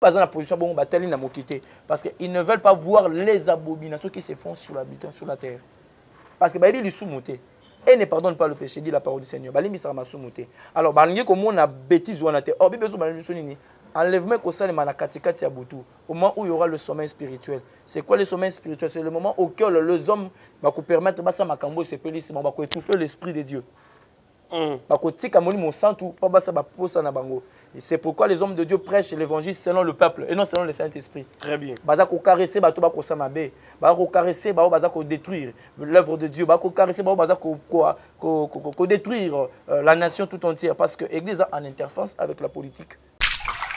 baza na position bongo batali na mokité parce que ils ne veulent pas voir les abominations qui se font sur l'habitant sur la terre. Parce que bayebi lisumu te et ne pardonne pas le péché dit la parole du seigneur. Balimbisaka masumu te alors balingi komona bêtise wana te or bible ezobalani biso nini enlèvement ekosalema na katikati ya butu au moment où il y aura le sommeil spirituel. C'est quoi le sommeil spirituel? C'est le moment auquel les hommes bakopermettre basa makambo esepelisi bango bakoétouffer l'esprit de dieu. Bakotika molimo santu mpo basa baposa na bango c'est pourquoi les hommes de dieu prêchent l'évangile selon le peuple et non selon le saint esprit Très bien. baza kokarese bato bakosa mabe baza kokarese bao baza kodétruire l'œuvre de dieu. Baza kokarese bao baza ko- ko- ko- ko- ko- kodétruire euh, la nation tout entière. Parce que l'église est en interface avec la politique.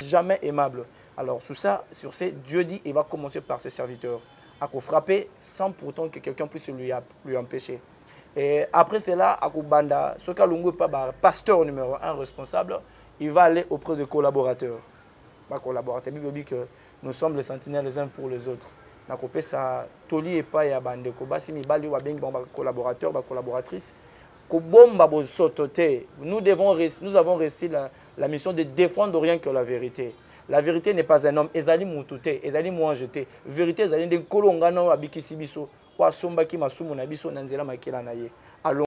Jamais aimable. Alors sur ça sur ce dieu dit il va commencer par ses serviteurs à frapper sans pourtant que quelqu'un puisse lui, lui empêcher. Et après cela à Kubanda, ce Lungu pas pasteur numéro un responsable il va aller auprès des collaborateurs. Bacollaborateur bible elobi que nous sommes les sentinelles les uns pour les autres. Nakopesa toli epai ya bandeko. Basi mibali oyo babengi bango bacollaborateur bacollaboratrice kobomba bosoto te nous, devons, nous avons réussi la, la mission de défendre rien que la vérité. La vérité n'est pas un homme. Ezali mutu te ezali mwange te vérité ezali nde nkolo ngana oyo abikisi biso. Oyo asombaki masumu na biso na nzela makila na ye alo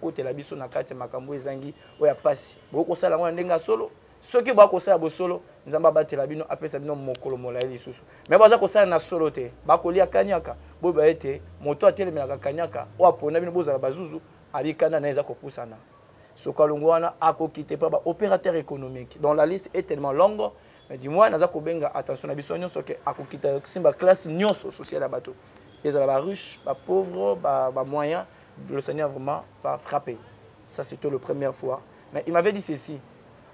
kotela biso na kati ya makambo ezangi oyo pasi bokosala yango na ndenge ya solo. Soki bakosala bosolo nzambe abatela bino apesa bino mokolo molai lisusu. Me baza kosala na solo te. Bakolia kaniaka boyeba ete moto atelemelaka kaniaka oyo apona bino bozala bazuzu abikanda na eza kopusana. Soki alongo wana akoki te mpo baopérateur économique. Donc la liste est tellement longue mais du moins naza kobenga attention na biso nyonso ke akokita simba classe nyonso sociale ya bato. Ezala bariche bapauvre bamoyen le seigneur vraiment va frapper. Ça c'était la première fois. Mais il m'avait dit ceci.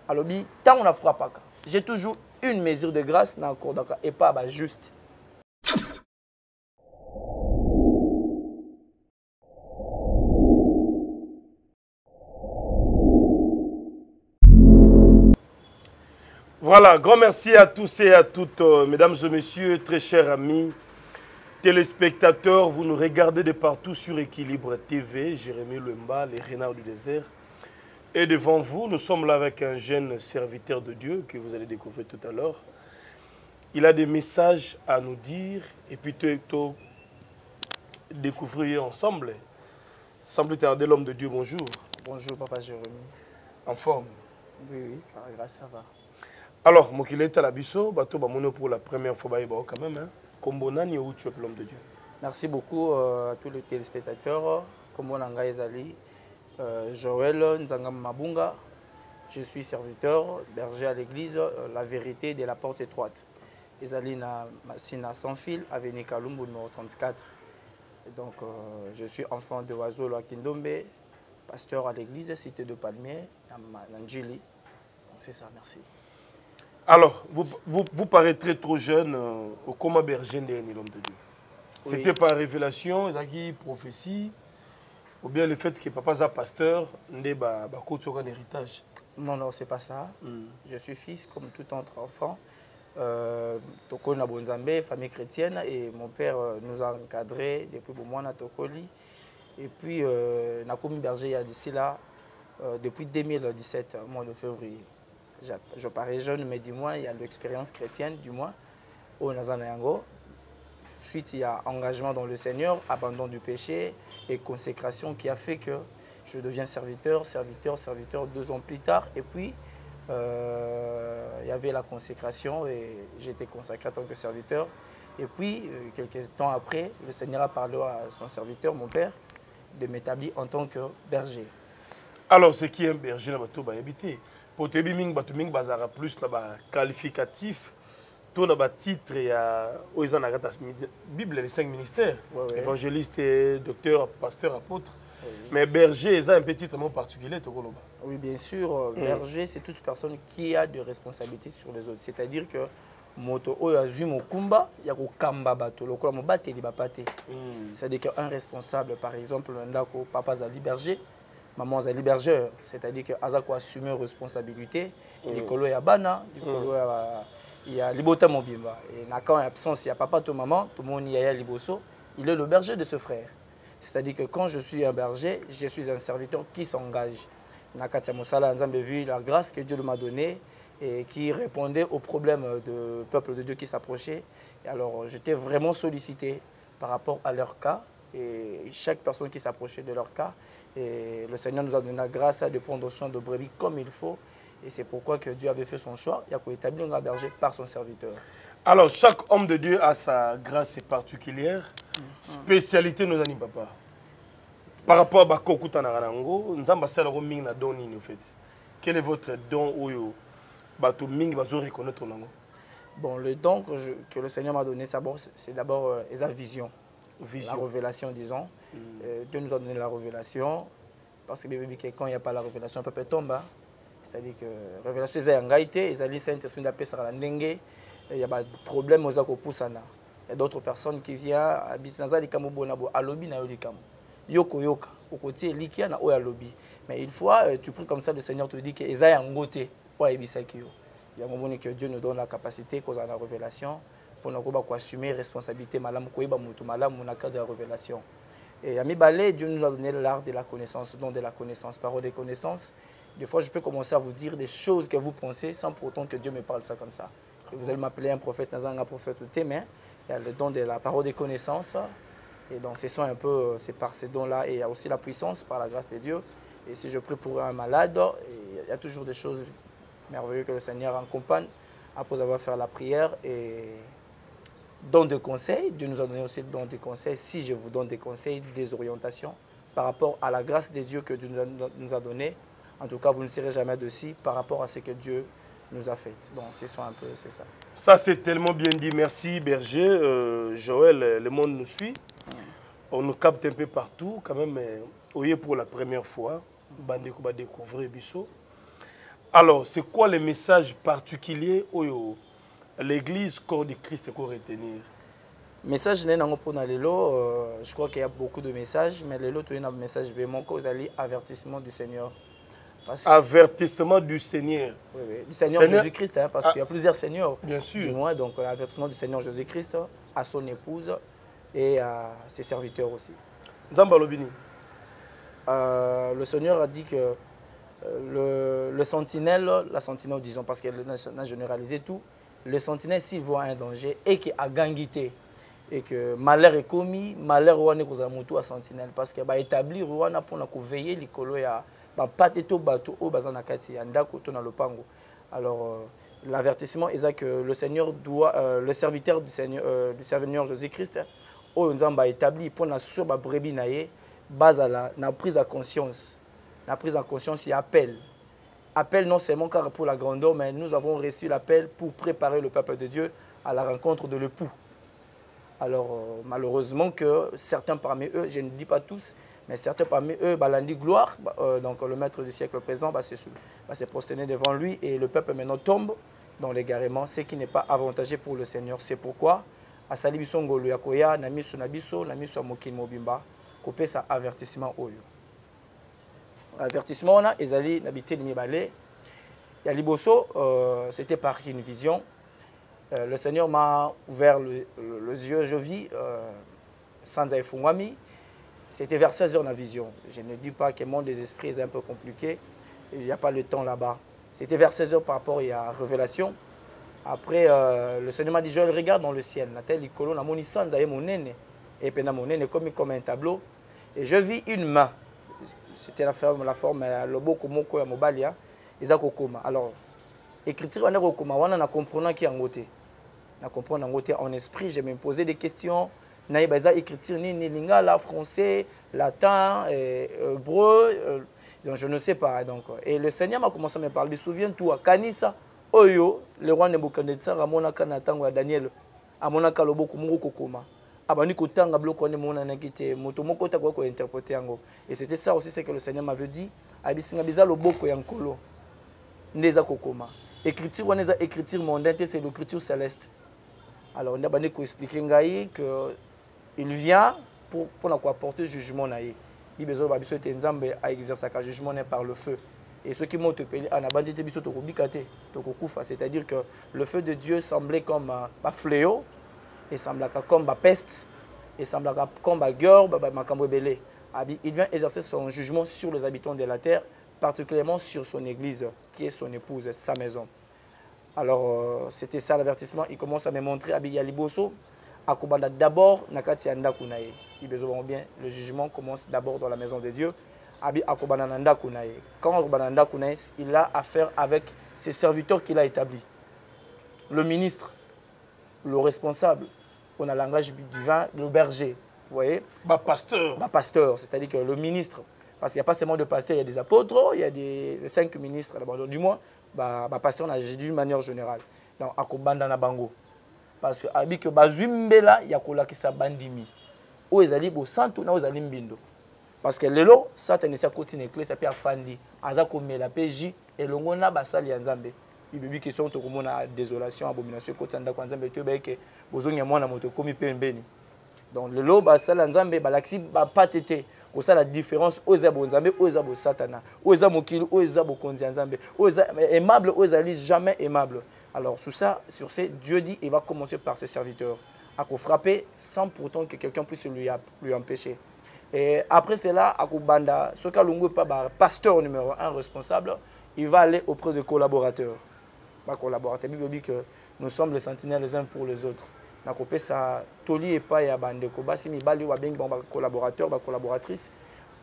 Alobi ntango na frappaka j'ai toujours une mesure de grâce na akordaka epa bajuste Voilà, grand merci à tous et à toutes, euh, mesdames et messieurs, très chers amis, téléspectateurs. Vous nous regardez de partout sur Équilibre TV, Jérémy Lemba, les renards du désert. Et devant vous, nous sommes là avec un jeune serviteur de Dieu que vous allez découvrir tout à l'heure. Il a des messages à nous dire et puis tout, découvrir ensemble. Semble tarder l'homme de Dieu, bonjour. bonjour papa jérémy En forme. oui oui par grâce ça va Alors, mokili etala biso bato bamoni pour la première fois bayeba quand même hein. Kombo nani ou tu es l'homme de Dieu? Merci beaucoup euh, à tous les téléspectateurs. Kombo na ngai ezali euh, joel nzanga mabunga. Je suis serviteur berger à l'église euh, la vérité de la porte étroite. Ezali na masina sans fil avenue kalumbu numéro 34 Et donc je suis enfant de oiseau à kindombe pasteur à l'église cité de palmier na Ma- na njili Donc, c'est ça merci Alors, vous, vous, vous paraîtrez trop jeune euh, au coma berger l'homme de Dieu. Oui. C'était par révélation, prophétie, ou bien le fait que papa est pasteur, ba ba un héritage. non non c'est pas ça Mm. Je suis fils comme tout autre enfant. Euh, Tokoli na Bonzambe, famille chrétienne, et mon père euh, nous a encadrés depuis au moins à Tokoli. Et puis, euh, Nakomi Berger, il y a d'ici là, euh, depuis 2017, mois de février. Je parais jeune, mais du moins, il y a l'expérience chrétienne, du moins, au Nazanayango. Suite, il y a engagement dans le Seigneur, abandon du péché et consécration qui a fait que je deviens serviteur, serviteur, serviteur deux ans plus tard. Et puis, euh, il y avait la consécration et j'étais consacré en tant que serviteur. Et puis, euh, quelques temps après, le Seigneur a parlé à son serviteur, mon père, de m'établir en tant que berger. Alors, ce qui est un berger na bato te biming bato ming bazara plus na ba qualificatif. To na ba titre ya o eza na Bible les cinq ministères. Évangéliste, docteur, pasteur, apôtre. Mais berger, c'est un petit titre particulier, Tokoloba. Oui, bien sûr, euh, berger, c'est toute personne qui a de responsabilités sur les autres. C'est-à-dire que moto oyo azwi mokumba ya kokamba bato lokola mobateli bapate c'est-à-dire qu'un responsable par exemple na ndako papa azali berger maman azali bergeur c'est-à-dire que aza koassume responsabilité. Likolo ya bana likolo ya, ya libota mobimba et na quand absence ya papa to maman tomoni yaya liboso il est le berger de ce frère. C'est-à-dire que quand je suis un berger je suis un serviteur qui s'engage. Na kati ya mosala ya nzambe vu la grâce que dieu m'a donnée et qui répondait aux problèmes du peuple de Dieu qui s'approchait. alors, j'étais vraiment sollicité par rapport à leur cas et chaque personne qui s'approchait de leur cas. Et le Seigneur nous a donné la grâce de prendre soin de brebis comme il faut. Et c'est pourquoi que Dieu avait fait son choix. Il a établi un berger par son serviteur. Alors, chaque homme de Dieu a sa grâce particulière. Spécialité nos amis, papa. Par rapport à Bakoku Tanarango, nous avons passé la don en fait. Quel est votre don Bato Ming reconnaître Bon, le don que, je, que le Seigneur m'a donné, c'est d'abord euh, la vision. Vision. La révélation, disons. Mm. Euh, Dieu nous a donné la révélation. Parce que quand il n'y a pas la révélation, un peu tombe. Hein. C'est-à-dire que la révélation, c'est un gaïté, ils allaient Saint-Esprit d'appeler ça la. Il y a des problèmes aux. Il y a d'autres personnes qui viennent à Bisnaza likamu bonabo na yolikamu. Yoko yoka, au côté likia na oya lobi. Mais une fois euh, tu pries comme ça le Seigneur te dit que wa ebisaki yo. Il y a un moment que Dieu nous donne la capacité cause la révélation pour nous assumer responsabilité malamu koyeba na cadre de la révélation. Et à Mibale, Dieu nous a donné l'art de la connaissance, don de la connaissance, parole de connaissance. Des fois, je peux commencer à vous dire des choses que vous pensez sans pour autant que Dieu me parle ça comme ça vous allez m'appeler un prophète, un prophète mais il y a le don de la parole des connaissances. Et donc, ce sont un peu, c'est par ces dons-là. Et il y a aussi la puissance par la grâce de Dieu. Et si je prie pour un malade, il y a toujours des choses merveilleuses que le Seigneur accompagne après avoir fait la prière. Et don de conseils, Dieu nous a donné aussi le don de conseils. Si je vous donne des conseils, des orientations par rapport à la grâce des dieux que Dieu nous a donné, en tout cas, vous ne serez jamais dessus par rapport à ce que Dieu nous a fait. Donc, c'est un peu, ça. Ça, c'est tellement bien dit. Merci, Berger. Euh, Joël, le monde nous suit. On nous capte un peu partout. Quand même, euh, pour la première fois, Bandeko va découvrir Bissot. Alors, c'est quoi le message particulier où l'église corps du Christ peut retenir message n'est pas pour lelo euh, je crois qu'il y a beaucoup de messages mais lelo as un message vraiment cause avertissement du Seigneur Avertissement du Seigneur. Oui, oui. Du Seigneur, Jésus-Christ, hein, parce ah. qu'il y a plusieurs seigneurs. Bien sûr. Du moins, donc l'avertissement du Seigneur Jésus-Christ à son épouse et à ses serviteurs aussi. Zambalobini. Euh, le Seigneur a dit que euh, le, le, sentinelle, la sentinelle, disons, parce qu'elle a généralisé tout, le sentinelle, s'il voit un danger et qu'il a gangité, et que malheur est commis, malheur est à sentinelle, parce qu'il a établi pour veiller les colons bapate to bato oyo baza na kati ya ndako to na lopango alors euh, l'avertissement eza que le seigneur doit euh, le serviteur du seigneur, euh, du seigneur jésus christ oyo nzambe aétabli mpo na sur babrebi na ye na prise à conscience. Na prise en conscience ya appel appel non seulement car pour la grandeur mais nous avons reçu l'appel pour préparer le peuple de dieu à la rencontre de l'époux alors euh, malheureusement que certains parmi eux je ne dis pas tous mais certains parmi eux, Balandi Gloire, euh, donc le maître du siècle présent, bah, s'est bah, prosterné devant lui et le peuple maintenant tombe dans l'égarement, ce qui n'est pas avantageux pour le Seigneur. C'est pourquoi, à Salibiso Ngolo Yakoya, Namiso Nabiso, Namiso Mokin Mobimba, coupé sa avertissement Oyo. L'avertissement, on a, Ezali, Nabité Mibale, Yaliboso, euh, c'était par une vision. Euh, le Seigneur m'a ouvert le, le, les yeux, je vis, euh, sans Aïfungwami, c'était vers 16 heures la vision. Je ne dis pas que le monde des esprits est un peu compliqué. Il n'y a pas le temps là-bas. C'était vers 16 heures par rapport à révélation. Après, euh, le Seigneur m'a dit, je regarde dans le ciel. Comme un tableau. Et je vis une main. C'était la forme, la forme, le beau comme ya mobalia. Ils kokoma. Alors, écriture, on a kokoma, on a compris qui est en côté. On a compris en esprit. Je me posais des questions naïba eza écriture nini lingala français latin hébreu euh, donc je ne sais pas donc et le seigneur m'a commencé à me parler souviens-toi kanisa oyo le roi nebukadnetsar amonaka na ntango ya daniel amonaka loboko moko kokoma abandi kotanga biloko wana emonanaki te moto moko otakoki kointerprete yango et c'était ça aussi ce que le seigneur m'avait dit abisinga biza loboko ya nkolo. Nde eza kokoma. Écriture wana eza écriture mondaine c'est l'écriture céleste alors nde abandi koexplike ngai que il vient pour, pour apporter jugement na ye. Bibezo ba biso ete nzambe aexerçaka jugement na par le feu. Et ceux qui m'ont appelé en abandi te biso tokobika te tokokufa. C'est-à-dire que le feu de Dieu semblait comme un uh, fléau et semblaka comme ba peste. Et semblaka comme ba guerre ba makambo ebele il vient exercer son jugement sur les habitants de la terre particulièrement sur son église qui est son épouse sa maison. Alors euh, c'était ça l'avertissement. Il commence à me montrer abi ya liboso akobanda d'abord na kati ya ndako bien le jugement commence d'abord dans la maison de dieu. Abi akobanda na ndako na ye. Quand akobanda il a affaire avec ses serviteurs qu'il a établis. Le ministre le responsable on a le langage divin le berger vous voyez Bah, pasteur. bah, pasteur, c'est-à-dire que le ministre, parce qu'il n'y a pas seulement de pasteurs, il y a des apôtres, il y a des cinq ministres, du moins, bah, bah, pasteur, on a d'une manière générale. Donc, akobanda na bango. Parce que, abi que bazumbela, ya kolakisa bandimi? O ezali bo santo na ezali mbindo. Parce que lelo, satan esa koti na église, api afandi, aza komela pe ji, elongo na basali ya nzambe. ibebi question tokomona désolation abomination ekota ndako ya ke mwana moto ekomi pembeni donc lelo basala nzambe balakisi bapate te kosala différence oyo eza bonzambe oyo eza bosatana oyo mokili oyo eza bokonzi ya nzambe oyo aimable oyo ezali jamais aimable. Alors sur ça sur dieu dit il va commencer par ses serviteurs akofrapper sans pourtant que quelqu'un puisse lui, lui empêcher. Et après cela akobanda soki alongo epa bapasteur numéro un responsable il va aller auprès de collaborateurs bacollaborateur bilobi que nous sommes les sentinelles les uns pour les autres. Nakopesa toli epai ya bandeko basi mibali oyo babengi bango bacollaborateur bacollaboratrice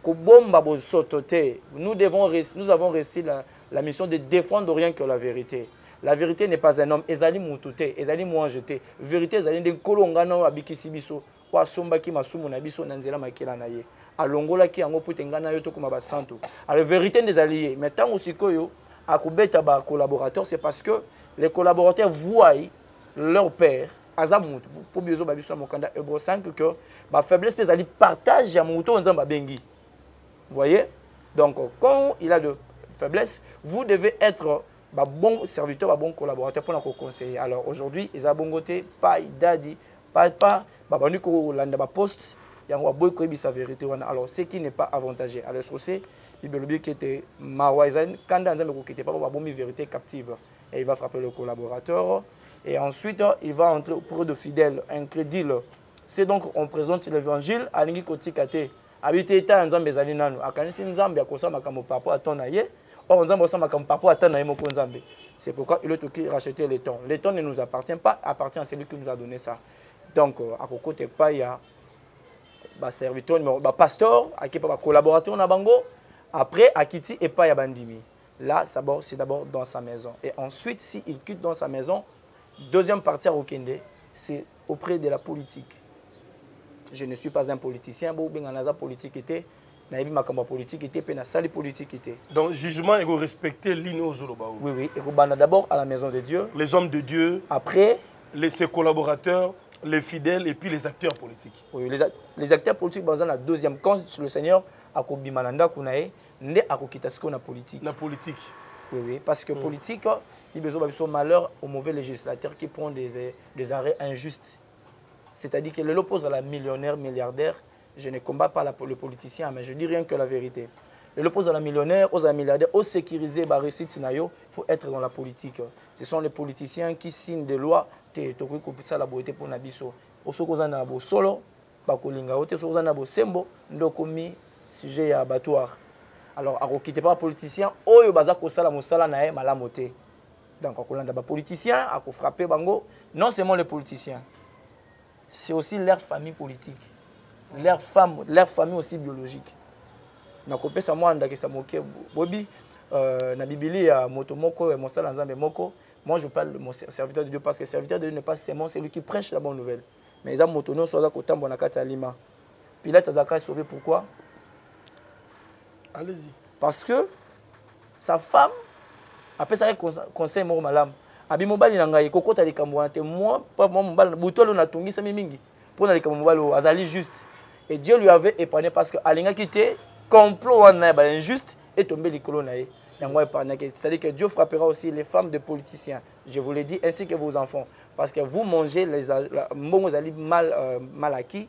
kobomba bosoto te nous, devons, nous avons réussi la, la mission de défendre rien que la vérité. La vérité n'est pas un homme. Ezali mutu te ezali mwange te vérité ezali nde nkolo ngana oyo abikisi biso. Oyo asombaki masumu na biso na nzela makila na ye. Alongolaki yango mpo ete ngai na yo tokoma basantu vérité nde ezali ye. Mais ntango sikoyo akobeta bacollaborateur c'est parce que les collaborateurs voient leur père aza mutu mpo bizoba biso ya mokanda hébreu 5 que bafaiblesse mpe ezali partage ya motu oyo nzambe abengi. Voyez? Donc quand il a de faiblesse vous devez être bon serviteur bon collaborateur mpona koconseiller alors aujourd'hui eza bongo te pai dadi papa babandi kolanda baposte yango baboyi koyebisa vérité wana alors ce qui n'est pas avantagé. Alors sur ce bible elobi kete mawa ezali kanda ya nzambe kokete papa babomi vérité captive. Et il va frapper le collaborateur. Et ensuite il va entrer auprès de fidèles incrédule. C'est donc on présente l'évangile alingi kotika te abi te eta ya nzambe ezali nanu akanisi nzambe akosala makambo papo atan na ye. Or nzambe osala makambo papo atan na ye moko nzambe. C'est pourquoi il est oki racheter le temps. Le temps ne nous appartient pas appartient à celui qui nous a donné ça. Donc akokota epai ya baserviteur numéro bapasteur akepa bacollaborateur na bango. Après akiti epai ya bandimi là c'est d'abord dans sa maison. Et ensuite s'il quitte dans sa maison deuxième partie à okende c'est auprès de la politique. Je ne suis pas un politicien bobenga naza politique ete nayebi makambo ya politique ete mpe nasali politique ete. Donc jugement ekorespecte lini ozoloba oui oui ekobanda d'abord à la maison de dieu. Les hommes de dieu. Après les, ses collaborateurs les fidèles et puis les acteurs politiques. Oui, les, les acteurs politiques baza na deuxième quand le seigneur akobima na ndako na ye nde akokita sikoyo na politique. Na politique. Oui oui parce que mm. politique libezoba biso malheur au mauvais législateur qui prend des, des arrêts injustes. C'est-à-dire que le pose à la millionnaire milliardaire. Je ne combats pas la, le politicien mais je dis rien que la vérité. Le pose à la millionnaire aux milliardaires aux sécurisés ba réussite na yo faut être dans la politique. Ce sont les politiciens qui signent des lois te tokoki kopesa boye te mpona biso. Osoki oza na bosolo bakolinga yo te. Soki oza na bosembo nde okomi sujet ya abattoir. Alors akokite mpa bapoliticien oyo baza kosala mosala na ye malamu te. Donc akolanda bapoliticien akofrappe bango. Non seulement les politiciens c'est aussi leur famille politique. Leur femme leur famille aussi biologique. Nakopesa mwa ndakisa moke bobi euh, na bibili ya moto moko ya mosala nzambe moko moi je parle de mon serviteur de Dieu parce que serviteur de Dieu n'est pas seulement celui qui prêche la bonne nouvelle. Mais eza moto nyonso aza kotambola na kati ya lima. Pilate azalaka sauvé pourquoi? Allez-y. Parce que sa femme apesaki conseil moko malamu abi mobali na ngai kokota likambo wana te. Moi mwa mobali butu oyo natungisami mingi. Mpo na likambo mobali oyo azali juste. Et dieu lui avait épargné parce que alingaki te complot wana na ye bainjuste na ye yango épargnaki c'est-à-dire que dieu frappera aussi les femmes de politiciens. Je vous l'ai dit ainsi que vos enfants. Parce que vous mangez les mbongo ezali mal, euh, mal acquis.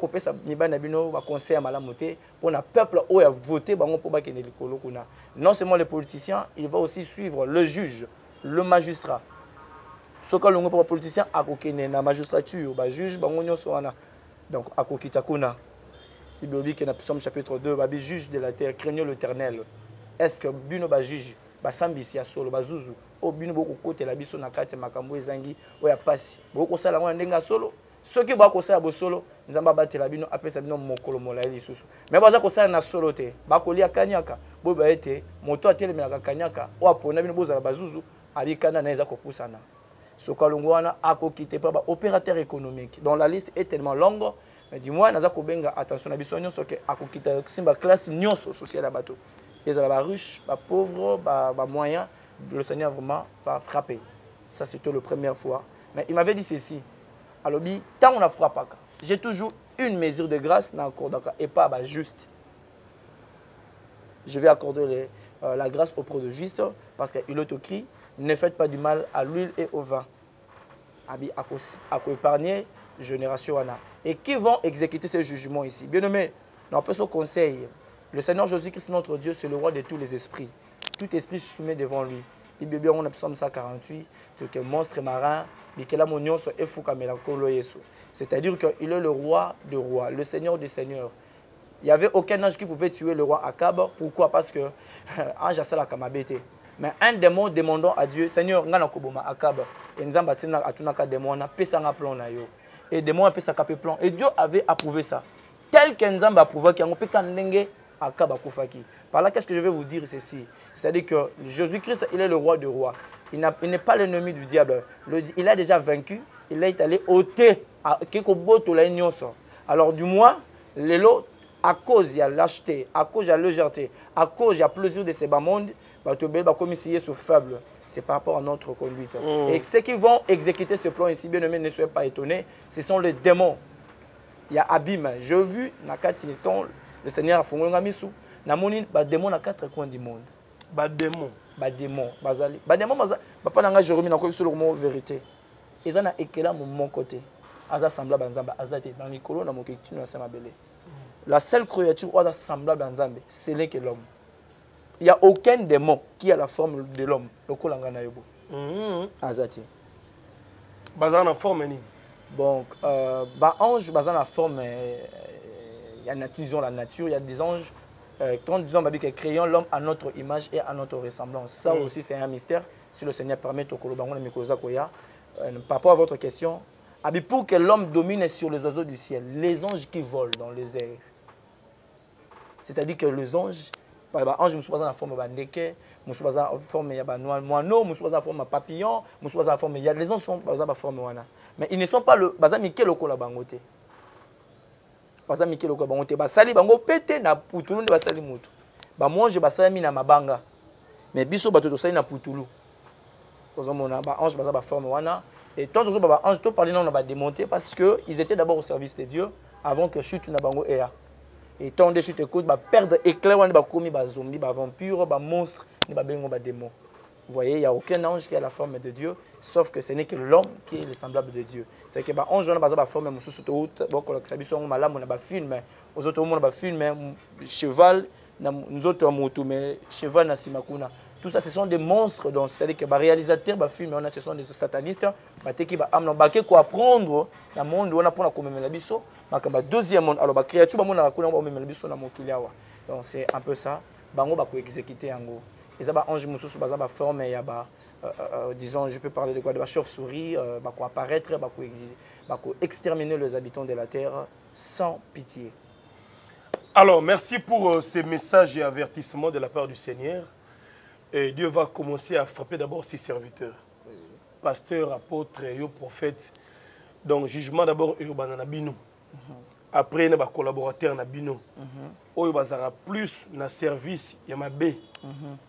Kopesa mibali na bino baconseil ya malamu te mpona peuple mpo bakende likolo kuna. Non seulement les politiciens il va aussi suivre le juge le magistrat. Soki alongo mpo bapoliticien akokende na magistrature. Nyonso wana. Donc akokita kuna bible obi ke na psaume chapitre 2 babi juge de la terre craignons l'éternel. Est ce que bino bajuge basambisi ya solo bazuzu oyo bino bokokotela biso na kati ya makambo ezangi oyo ya pasi bokosala yango na ndenge ya solo. Soki bakosala bosolo nzambe abatela bino apesa bino mokolo molai lisusu. Me baza kosala na solo te bakolia kanyaka. Boyeba ete moto atelemelaka kanyaka oyo apona bino bozala bazuzu abikanda na eza kopusana soki alongo wana akoki te mpa baopérateur économique. Donc la liste est tellement longue mais du moins naza kobenga attention na biso nyonso ke akokita kosimba classe nyonso sociale ya bato. Ezala bariche bapauvre bamoyen le seigneur vraiment va frapper. Ça c'était la première fois. Mais il m'avait dit ceci. Alobi ntango nafrappaka j'ai toujours une mesure de grâce na accordaka et pas bah, juste. Je vais accorder les, euh, la grâce auprès de juste parce qu'il est écrit ne faites pas du mal à l'huile et au vin. Abi ako épargner génération et qui vont exécuter ces jugements ici. Bien aimé on peut se conseil le Seigneur Jésus-Christ notre Dieu c'est le roi de tous les esprits. Tout esprit se soumet devant lui. Bible on a psaume 148 que monstre marin c'est-à-dire qu'il est le roi de rois le seigneur des seigneurs. Il n'y avait aucun ange qui pouvait tuer le roi Akab. Pourquoi? Parce que ange asalaka mabe te mais un démon demandant à dieu seigneur ngai nakoboma Akab. E nzambe atunaka démon wana pesanga plan na et démon apesaka mpe plan. Et dieu avait approuvé ça. Tel que nzambe approuvaki yango mpe ka ndenge akufaki par là qu'est-ce que je vais vous dire ceci c'est-à-dire que Jésus-Christ il est le roi de rois. Il n'est pas l'ennemi du diable. Le, il a déjà vaincu, il est allé ôter Alors du moins, à cause de la lâcheté, à cause de la légèreté, à cause de la plaisir de ces bas mondes, comme ici, ce faible. C'est par rapport à notre conduite. Mm. Et ceux qui vont exécuter ce plan ici, bien aimé, ne soyez pas étonnés, ce sont les démons. Il y a Abîme. J'ai vu, le Seigneur a fondé un misu, il y a des démons à quatre coins du monde. Des démons. badémon bazali badémon papa na ngai jéromi nakoyebi solo mo vérité eza na ekelamu moko te aza semblable ya nzambe aza na likolo na mokili tino na se mabele la seule créature semblable ya nzambe ce n'est que l'homme il y a aucun démon qui a la forme de l'homme lokola ngai na yo bo aza te baza na forme nini donc euh, baange baza na forme ya disons la nature il y a des anges euh, quand disons que créons l'homme à notre image et à notre ressemblance. Ça mm. aussi, c'est un mystère. Si le Seigneur permet, euh, par rapport à votre question, pour que l'homme domine sur les oiseaux du ciel, les anges qui volent dans les airs. C'est-à-dire que les anges, ange, pas dans la forme de ndeke, je suis pas dans la forme je suis pas dans la forme de papillon, pas dans la forme de... Les anges forme de Mais ils ne sont pas baza basali bango na putulu basali motu bamonge basalami na mabanga. Mais bato na putulu baza wana. Et na parce que ils étaient d'abord au service de dieu avant que chute na bango et tant nde chute ekoti baperdre éclair wana nde bakomi bazombi bavampure bamonstre nde babengo badémon Vous voyez, il n'y a aucun ange qui a la forme de Dieu, sauf que ce n'est que l'homme qui est le semblable de Dieu. C'est que l'ange n'a pas la forme de Dieu. Donc, on a un film, aux autres, on a un film, cheval, nous autres, moto, mais cheval, na simakuna. Tout ça, ce sont des monstres. Donc, c'est-à-dire que les réalisateurs, les films, ce sont des satanistes. Qui ont apprendre dans le monde, on a pour la biso. Le deuxième monde, alors, la créature, on a la biso dans mon Donc, c'est un peu ça. Bango, ba ko exécuter en gros. eza baange mosusu baza baforme ya ba euh, euh, disons je peux parler de quoi? De bachauve-souris euh, bakoapparaître bakoexterminer les habitants de la terre sans pitié. Alors merci pour euh, ces messages et avertissements de la part du Seigneur. Et Dieu va commencer à frapper d'abord ses serviteurs. Oui. pasteur apôtre et prophète donc jugement d'abord urbain après na bacollaborateur na bino oyo bazalaka plus na service ya mabe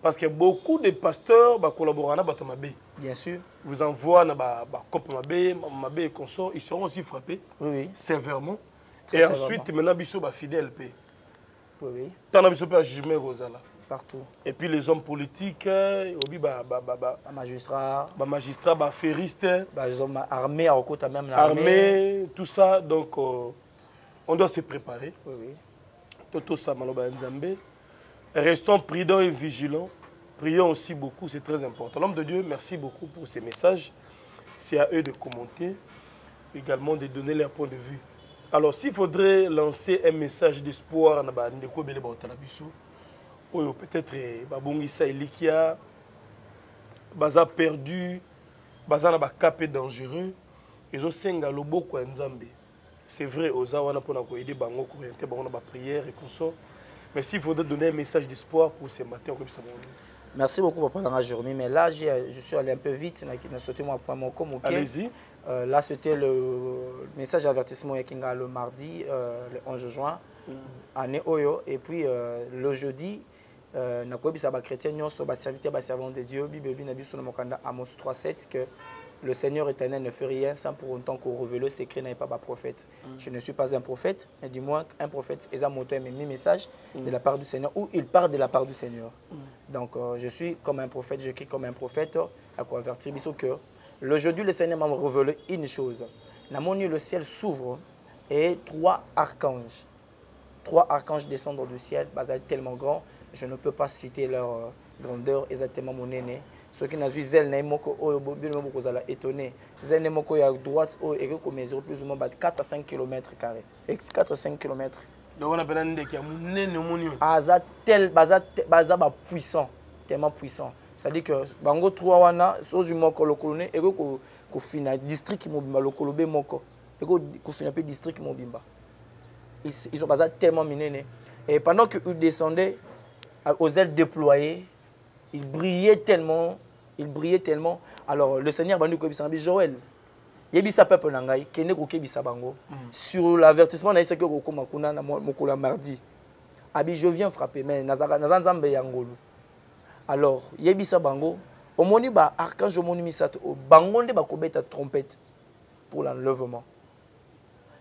parce que beaucoup de pasteurs bacollaboraka na bato mabe bien sûr. Vous envoie na bacope ba mabe mabe et consort ils seront aussi frappés. Oui, sévèrement. Et ensuite maintenant biso bafidèle mpe tana biso mpe ya jugement ekozala partout et puis les hommes politiques obi bamagistrat bamagistrat baaffairiste bazoma armé akokota même na armée tout ça donc euh, on doit se préparer. Oui, oui. Toto Samaloba Nzambe. Restons prudents et vigilants. Prions aussi beaucoup, c'est très important. L'homme de Dieu, merci beaucoup pour ces messages. C'est à eux de commenter, également de donner leur point de vue. Alors, s'il faudrait lancer un message d'espoir, peut-être Babungisa Elikia, baza perdu baza na baka mpe dangereux ezosenga loboko ya nzambe c'est vrai oza wana mpona koyede bango kooriente bango na baprière et consort mais s'il faudrait donner un message d'espoir pour ce matin okobisa bango Merci beaucoup pour pendant la journée. Mais là, je suis allé un peu vite. Je sauté mon point ok. allez-y Euh, là, c'était le message d'avertissement à Kinga le mardi, euh, le 11 juin, année Oyo. Et puis euh, le jeudi, euh, nakobisa ba chrétien nyonso ba serviteur ba servant de Dieu, Bible bi na biso na mokanda Amos 3:7 que le Seigneur éternel ne fait rien sans pour autant qu'on révèle le secret n'est pas un prophète. Je ne suis pas un prophète, mais du moins un prophète est un moteur mes messages de la part du Seigneur ou il part de la part du Seigneur. Donc euh, je suis comme un prophète, j'écris comme un prophète à convertir biso que le jeudi le Seigneur m'a révélé une chose. Namoni le ciel s'ouvre et trois archanges trois archanges descendent du ciel, basal tellement grand, je ne peux pas citer leur euh, grandeur exactement mon aîné. Ceux qui n'ont vu zel na moko oyo bino moko zala étonné. Zel na moko ya droite oyo que mesure plus ou moins 4 à 5 km carrés. 4 à 5 km. donc wana mpena ndeke ya monene omoni oyo Aza tel baza te- baza ba puissant, tellement puissant. C'est-à-dire que bango trois wana moko lokolo ne district mobimba lokolo be moko. District mobimba. basé tellement. Et pendant aux ailes déployées, ils brillaient tellement, ils brillaient tellement. Alors le Seigneur nous dire, Joël, yebisa peuple na ngai kende kokebisa bango. Sur l'avertissement na esaki okokoma kuna na mo- mokolo ya mardi abi je viens frapper mais naza nzambe ya ngolu. Alors yebisa bango. Omoni baarchange omoni misato bango nde bakobeta trompette pour l'enlèvement.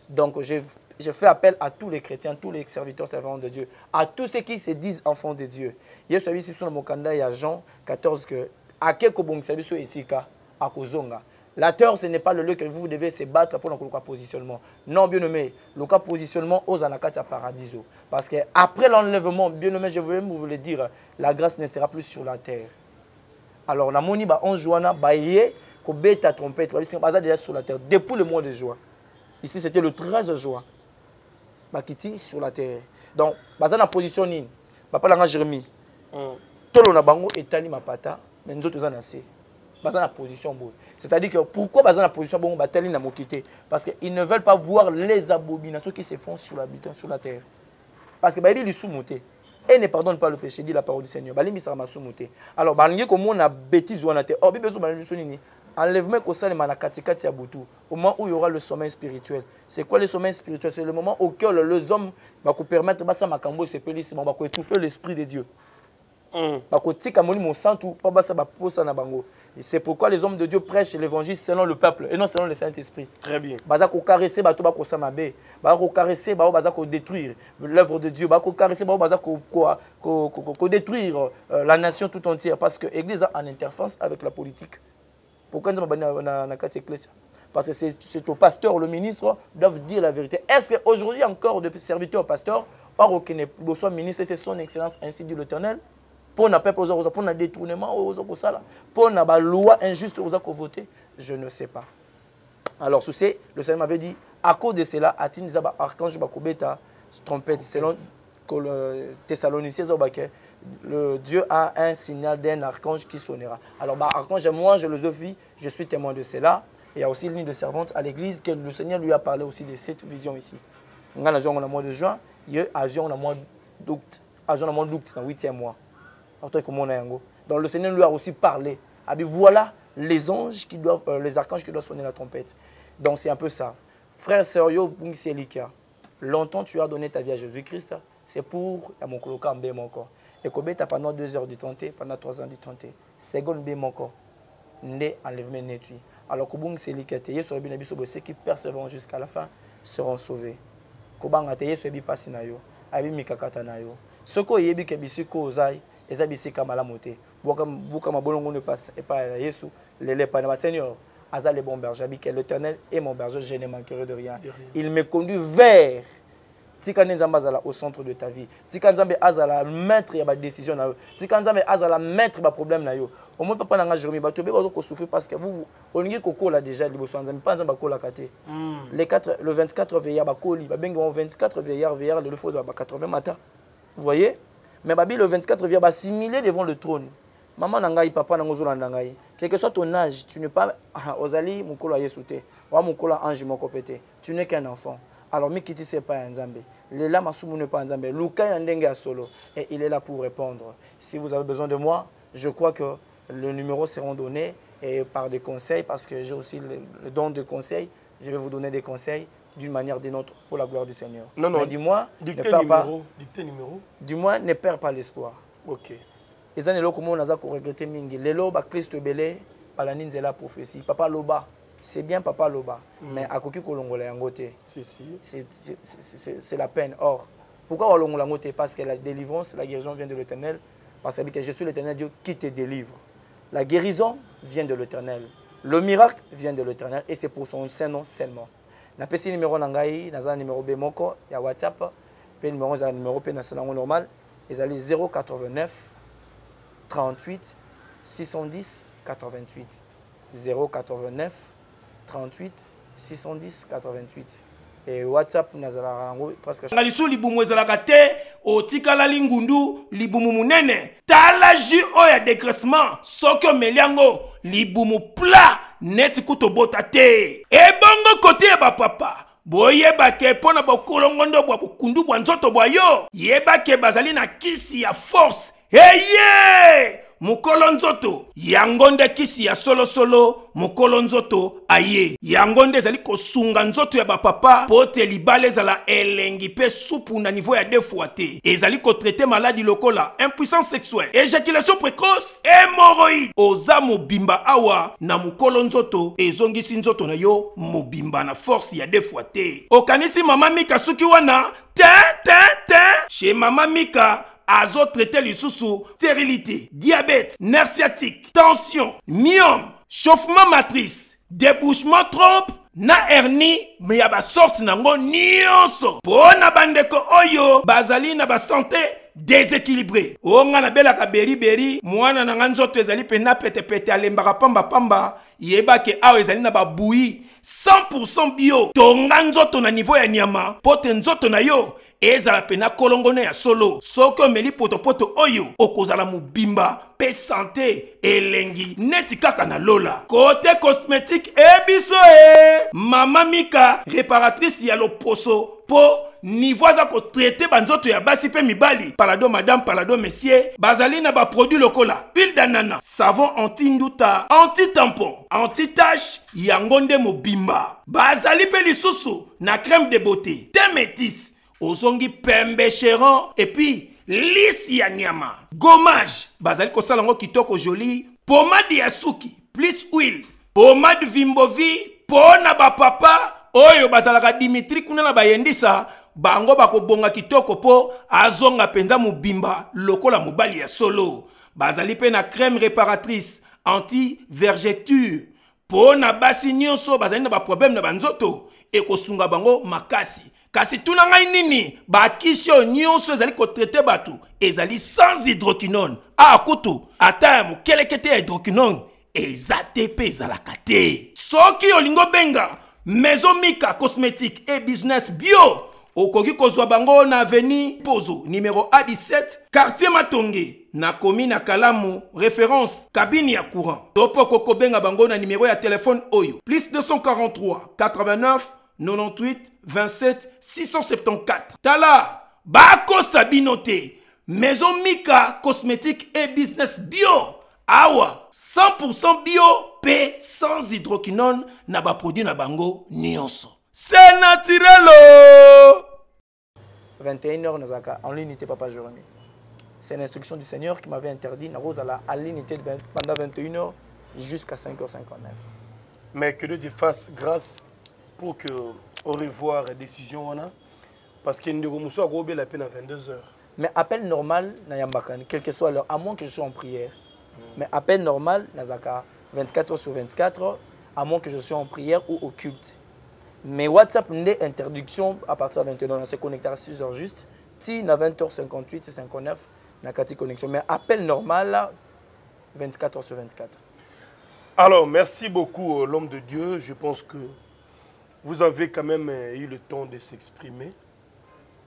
Donc, je, je fais appel à tous les chrétiens, tous les serviteurs servants de Dieu, à tous ceux qui se disent enfants de Dieu. Hier, je suis sur mon candidat, il y a Jean 14 que. La terre, ce n'est pas le lieu que vous devez se battre pour le positionnement. Non, bien nommé, le cas positionnement aux anakata paradiso. Parce qu'après l'enlèvement, bien nommé, je voulais vous le dire, la grâce ne sera plus sur la terre. Alors, la moni ba 11 juin, ba yé, ko beta trompette, déjà sur la terre depuis le mois de juin. Ici, c'était le 13 juin. Bakiti sur la terre. Donc, baza na position nini. Papa langa Jérémie. Tolo na bango etali mapata, mais nous autres na se. Baza na position boy. C'est-à-dire que pourquoi baza na position bongo batali na mokité Parce qu'ils ne veulent pas voir les abominations qui se font sur l'habitant sur la terre. Parce que bayebi lisumu te. Et ne pardonne pas le péché, dit la parole du Seigneur. Balimbisaka masumu te. Alors balingi komona bêtise wana te. Oh bibezo balingi biso nini Enlèvement kosalema na katikati ya butu. Au moment où il y aura le sommeil spirituel. C'est quoi le sommeil spirituel? C'est le moment auquel les hommes va permettre basa makambo sepelisi ba ko étouffer l'esprit de Dieu. bakotika molimo santu mpo basa baposa na bango. C'est pourquoi les hommes de dieu prêchent l'évangile selon le peuple et non selon le saint-esprit. Très bien. Baza kokarese bato bakosa mabe baza kokarese bao baza kodétruire l'œuvre de dieu. Baza ko- ko- ko- ko- ko- kodétruire euh, la nation tout entière. Parce que église a en interface avec la politique pourquoi na kati ya ecclesia parce que c'est au pasteur le ministre doivent dire la vérité. Est-ce qu'aujourd'hui encore de serviteurs au pasteur or liboso ya ministre c'est son excellence ainsi dit l'éternel mpo na peuple mpo na détournement oza kosala mpo na baloi injuste oyo oza kovote je ne sais pas. Alors le seigneur m'avait dit à cause de cela atindi eza baarchange bakobeta trompette selon Col- euh, thessaloniciens le dieu a un signal d'un archange qui sonnera alors baarchange moi je le vis je suis témoin de cela il y a aussi une ligne de servante à l'église que le seigneur lui a parlé aussi de cette vision ici nazwi yango na mois de juin azwi yango na mois d'août azwi na mois d'août na 8e mois Arthur komona yango? Donc le Seigneur lui a aussi parlé. Ah bien voilà les anges qui doivent, euh, les archanges qui doivent sonner la trompette. Donc c'est un peu ça. Frère Sergio Bungselika, longtemps tu as donné ta vie à Jésus-Christ. C'est pour la mokoloka mbe moko. Et kobeta pendant deux heures du tenté, pendant trois ans du tenté? Seconde mbe moko. Nde enlèvement netui. Alors kobungselika te yesu abi na biso boye ceux qui persévéreront jusqu'à la fin seront sauvés. kobanga te yesu yebi mpasi na yo ayebi mikakata na yo soki oyebi ke bisika ozai eza bisika malamu te buka buka mabolongo no epai ya yesu lelo epai na baseigneur aza le bon berger abi ke l'éternel est mon berger je ne manquerai De rien. il me conduit vers tika nzambe azala au centre de ta vie. Tika nzambe azala maître ya badécision na yo. Tika nzambe azala maître baproblème na yo. Omoi papa na nga jérémi bato ebe baza kosouffrir parce que vous olingi kokola déjà liboso ya nzambe mpa nzambe akolaka te. 4, le 24 veillard bakoli babengi bango 24 veillard veillard lelo fo ba 80 mata. Vous voyez? Mais babi le 24 veillard basimile devant le trône. Maman na ngai papa nango ozolanda ngai quel que soit ton âge tu n'es pas ozali mokolo ya yesu te. Oa mokolo ange moko pe te. Tu n'es qu'un enfant alors mikitisi epai ya nzambe lela masumu no epai ya nzambe lukai na ndenge solo et il est là pour répondre si vous avez besoin de moi je crois que le numéro seront donnés et par des conseils parce que j'ai aussi le, le don de conseils je vais vous donner des conseils d'une manière ou d'une autre pour la gloire du Seigneur. Non, non. Dis-moi, ne perds pas. Dictez numéro? dis-moi, ne perds pas l'espoir. Ok. na eloko moko naza koregrete mingi lelo ebele balandi nzela ya prophétie papa aloba c'est bien papa aloba mais akoki kolongola yango te. Si, si. c'est- la peine. Or pourquoi walongola yango te? Parce que la délivrance la guérison vient de l'éternel. Parce que je suis l'éternel dieu qui te délivre. La guérison vient de l'éternel. Le miracle vient de l'éternel et c'est pour son saint nom seulement. Numéro na ngai naza na numéro b moko ya whatsapp. Mpe numéro ezala numéro nasala yango normal. Ezali 089 38 610 88 089 38 610 88 et whatsapp nazalaka yango presque lisu libumu ezalaka te otikalali ngundu libumu ya dégraissement soki omeli yango libumu pla te. Ebongo kote ya bapapa yo. Yebake bazali na kisi ya force mokolo nzoto. Yango nde kisi ya solosolo mokolo nzoto aye. Yango nde ezali kosunga nzoto ya bapapa mpo te libala ezala elengi mpe supu na nivo ya te ezali maladi lokola impuissance sexuelle. Éjaculation précoce hémoroïde oza mobimba awa na mokolo nzoto ezongisi nzoto na yo mobimba na force ya defwa te okanisi mama mika suki wana te te te. Chez mama mika azotraite lisusu stérilité diabète nerf sciatique tension myome chauffement matrice débouchement trompe na hernie me ya basorte nango nyonso. Mpo na bandeko oyo bazali na basante déséquilibré o nga nabelaka beriberi mwana na nga nzoto ezali mpena petepete alembaka pambapamba yebake awa ezali na babuyi 100% bio. Tonga nzoto na nivo ya nyama mpo te nzoto na yo ezala pena kolongono ya solo. Soki omeli potopoto oyo okozala mobimba mpe sante elengi neti kaka lola. Kote cosmétique ebiso e! Mama mika réparatrice ya loposo mpo nivo aza kotraite banzoto ya basi mpe mibali. Palado madame palado monsieur bazali na baproduit lokola. Huile danana savon anti-nduta anti-tampon anti-tache yango nde mobimba. Bazali mpe lisusu na crème de beauté. Te métis ozongi pembe cheron. Epuis lisi ya nyama gommage. Bazali kosala yango kitoko joli. Pomade ya suki plus huile. Pomade vimbovi mpo na bapapa oyo bazalaka dimitri kuna na bayendisa bango bakobonga kitoko mpo azonga mpenza mobimba lokola mobali ya solo. Bazali mpe na crème réparatrice anti vergeture mpo na basi nyonso bazali na baproblème na banzoto ekosunga bango makasi kasi tuna ngai nini bakisi oyo nyonso ezali kotraite bato ezali sans hydroquinone. Aa kutu ata ya mokeleke te ya hydroquinone eza te mpe ezalaka te. Soki maison mika cosmétique e business bio okoki kozwa bango na aveni pozo numero a17 quartier matonge nakomi na kalamu référence kabine ya courant. To mpo kokobenga bango na numero ya telefone oyo plus 243 89 98 27 674 tala bakosa bino te maison mika cosmétique et business bio. Awa 100% bio mpe sans hydroquinone na baproduit na bango nyonso c'est naturelo 21h nazalaka en l'unité papa Jérémie c'est l'instruction du Seigneur qui m'avait interdit nakozala à l'unité de 20 pendant 21h jusqu'à 5h59 Mais que Dieu te fasse grâce pour que au revoir décision wana parce que ndeko mosusu akobela pe na 22 heures. Mais appel normal nayambaka quelle que soit l'heure à moins que je sois en prière. Mais appel normal nazalaka 24 heures sur 24 heures à moins que je sois en prière ou au culte. Mais whatsapp nde interdiction à partir de 21 on se connecter à 6 heures juste. Ti na 20 heures 58 59 na kati connexion. Mais appel normal 24 heures sur 24 Alors, merci beaucoup, euh, l'homme de Dieu. Je pense que vous avez quand même euh, eu le temps de s'exprimer.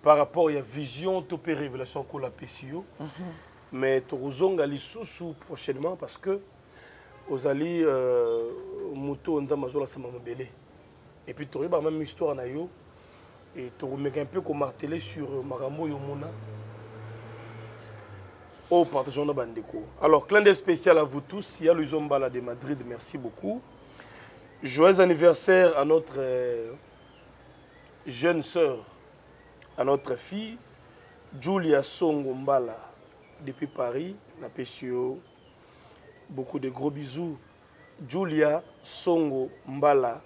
Par rapport à la vision, topé révélation qu'on l'a PCO. mais tokozonga lisusu prochainement parce que ozali euh, moto nzambe azolasama mabele et puis toyeba même histoire na yo. Et tokomeka un peu komartele sur makambo oyo omona oyo partageons na bandeko. Alors clin d'œil spécial à vous tous. Il y a Louison Mbala de Madrid. Merci beaucoup joyeux anniversaire à notre euh, jeune sœur à notre fille Julia Songo Mbala depuis Paris napesi yo beaucoup de gros bisous Julia Songo Mbala.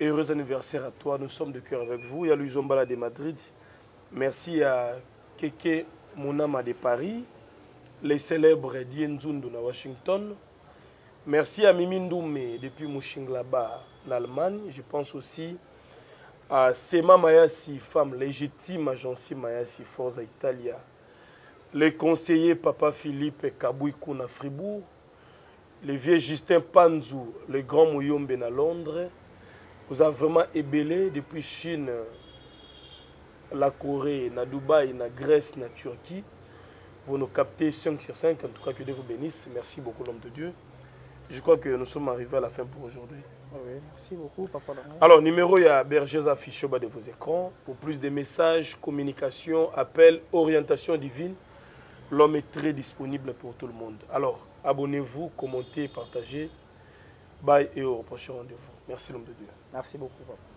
Heureux anniversaire à toi nous sommes de cœur avec vous. Il y a Mbala de Madrid. Merci à Keke Monama de Paris les célèbres Dienzundu na Washington merci à Mimi Ndoumé depuis Mouchinglaba en Allemagne je pense aussi à Sema Mayasi, femme légitime agence Mayasi Forza Italia, le conseiller Papa Philippe Kabouikouna Fribourg, le vieux Justin Panzou, le grand Mouyombe à Londres, vous avez vraiment ébélé depuis Chine, la Corée, na Dubaï, na Grèce, na Turquie. Vous nous captez 5 sur 5, en tout cas que Dieu vous bénisse. Merci beaucoup l'homme de Dieu. Je crois que nous sommes arrivés à la fin pour aujourd'hui. Oui, merci beaucoup, Papa. Alors, numéro, il y a Bergers affiché au bas de vos écrans. Pour plus de messages, communication, appel, orientation divine, l'homme est très disponible pour tout le monde. Alors, abonnez-vous, commentez, partagez. Bye et au prochain rendez-vous. Merci l'homme de Dieu. Merci beaucoup, Papa.